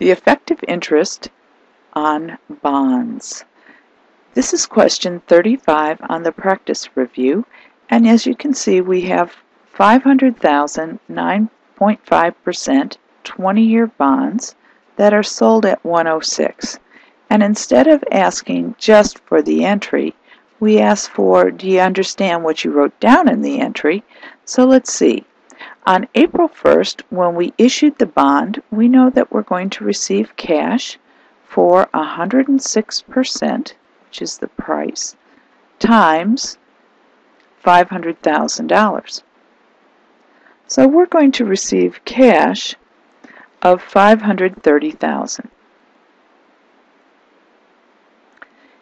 The effective interest on bonds. This is question 35 on the practice review and as you can see we have 500,000 9.5% 20-year bonds that are sold at 106 and instead of asking just for the entry we ask for do you understand what you wrote down in the entry? So let's see on April 1st, when we issued the bond, we know that we're going to receive cash for 106%, which is the price, times $500,000. So we're going to receive cash of 530,000,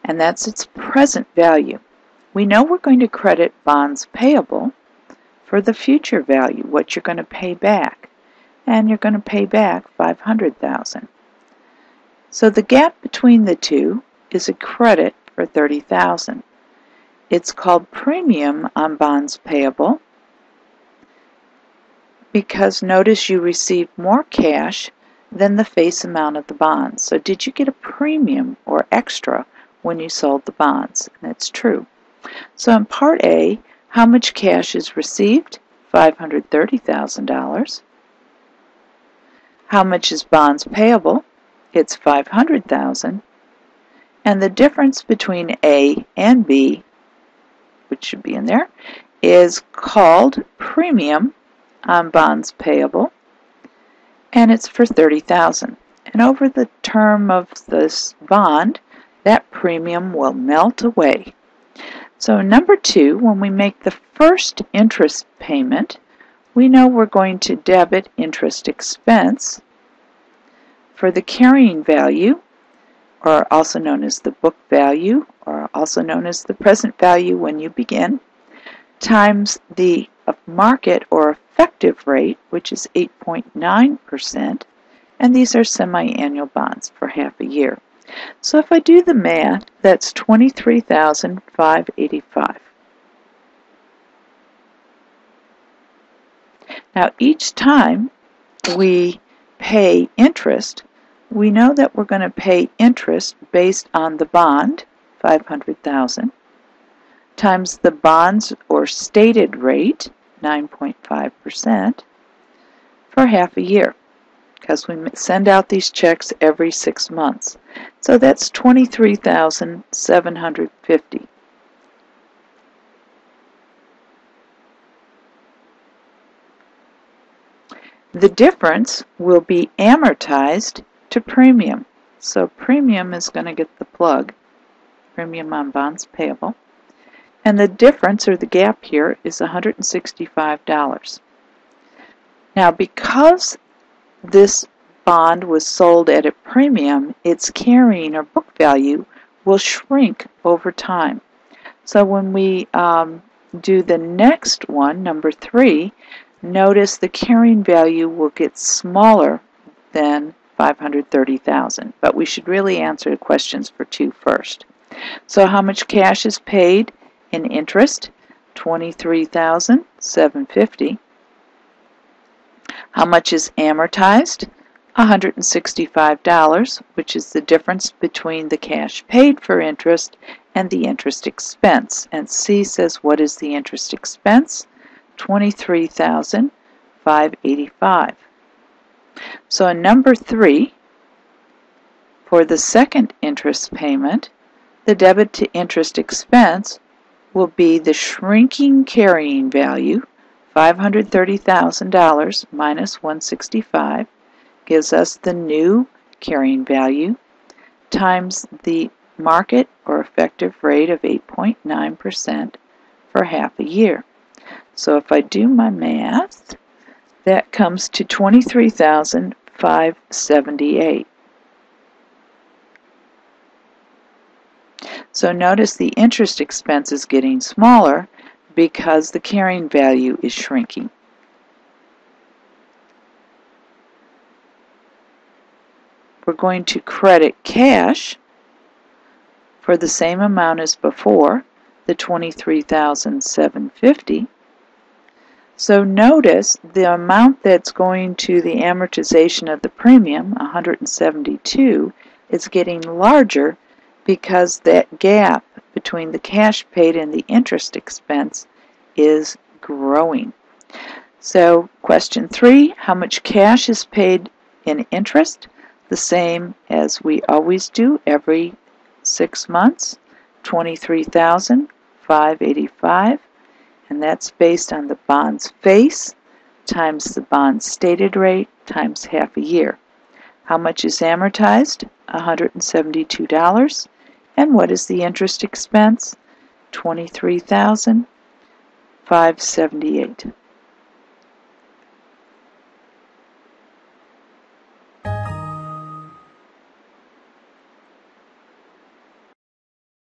And that's its present value. We know we're going to credit bonds payable for the future value, what you're going to pay back. And you're going to pay back 500,000. So the gap between the two is a credit for 30,000. It's called premium on bonds payable because notice you received more cash than the face amount of the bonds. So did you get a premium or extra when you sold the bonds? And it's true. So in Part A, how much cash is received? $530,000. How much is bonds payable? It's 500,000. And the difference between A and B, which should be in there, is called premium on bonds payable, and it's for 30,000. And over the term of this bond, that premium will melt away. So number two, when we make the first interest payment, we know we're going to debit interest expense for the carrying value, or also known as the book value, or also known as the present value when you begin, times the market or effective rate, which is 8.9%, and these are semi-annual bonds for half a year. So if I do the math, that's 23,585. Now each time we pay interest, we know that we're going to pay interest based on the bond, 500,000, times the bonds or stated rate, 9.5%, for half a year because we send out these checks every six months. So that's 23,750. The difference will be amortized to premium. So premium is going to get the plug, premium on bonds payable. And the difference or the gap here is $165. Now because this bond was sold at a premium, its carrying or book value will shrink over time. So when we um, do the next one, number three, notice the carrying value will get smaller than 530,000. But we should really answer the questions for two first. So how much cash is paid in interest? 23,750. How much is amortized? $165, which is the difference between the cash paid for interest and the interest expense. And C says, what is the interest expense? 23585 So in number 3, for the second interest payment, the debit to interest expense will be the shrinking carrying value $530,000 minus 165 gives us the new carrying value times the market or effective rate of 8.9% for half a year. So if I do my math, that comes to 23,578. So notice the interest expense is getting smaller because the carrying value is shrinking. We're going to credit cash for the same amount as before, the 23,750. So notice the amount that's going to the amortization of the premium, 172, is getting larger because that gap between the cash paid and the interest expense is growing. So question three, how much cash is paid in interest? The same as we always do every six months, 23,585 and that's based on the bond's face times the bond's stated rate times half a year. How much is amortized? $172. And what is the interest expense? $23,578.